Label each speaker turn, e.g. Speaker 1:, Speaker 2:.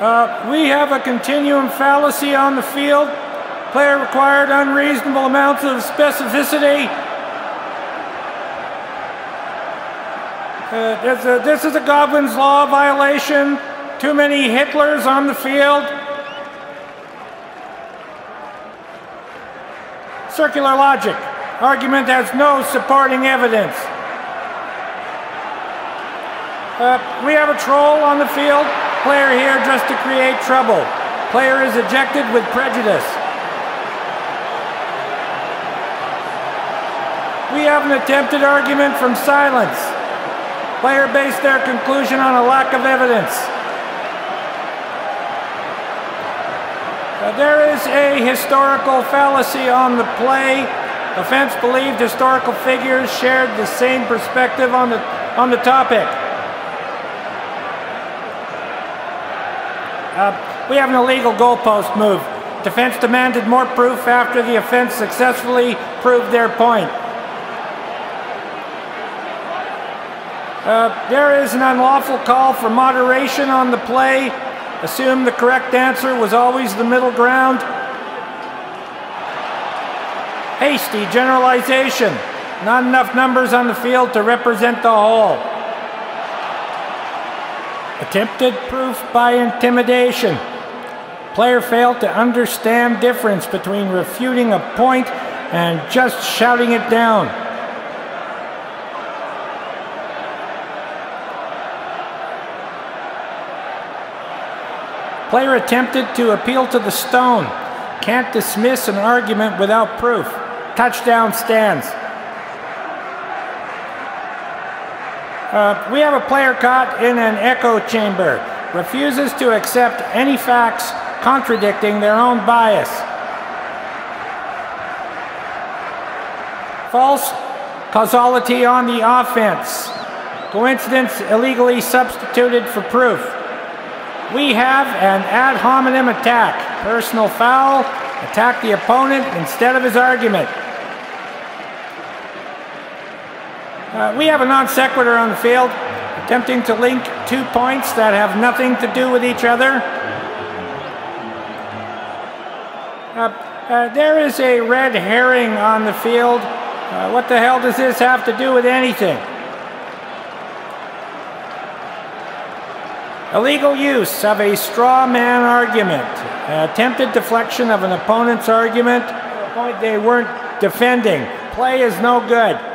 Speaker 1: Uh, we have a continuum fallacy on the field. Player required unreasonable amounts of specificity. Uh, this, a, this is a Godwin's Law violation. Too many Hitlers on the field. Circular logic. Argument has no supporting evidence. Uh, we have a troll on the field. Player here just to create trouble. Player is ejected with prejudice. We have an attempted argument from silence. Player based their conclusion on a lack of evidence. Uh, there is a historical fallacy on the play. Offense believed historical figures shared the same perspective on the, on the topic. Uh, we have an illegal goalpost move. Defense demanded more proof after the offense successfully proved their point. Uh, there is an unlawful call for moderation on the play. Assume the correct answer was always the middle ground. Hasty generalization. Not enough numbers on the field to represent the whole. Attempted proof by intimidation. Player failed to understand difference between refuting a point and just shouting it down. Player attempted to appeal to the stone. Can't dismiss an argument without proof. Touchdown stands. Uh, we have a player caught in an echo chamber. Refuses to accept any facts contradicting their own bias. False causality on the offense. Coincidence illegally substituted for proof. We have an ad hominem attack. Personal foul, attack the opponent instead of his argument. Uh, we have a non sequitur on the field, attempting to link two points that have nothing to do with each other. Uh, uh, there is a red herring on the field. Uh, what the hell does this have to do with anything? Illegal use of a straw man argument, attempted deflection of an opponent's argument, a point they weren't defending. Play is no good.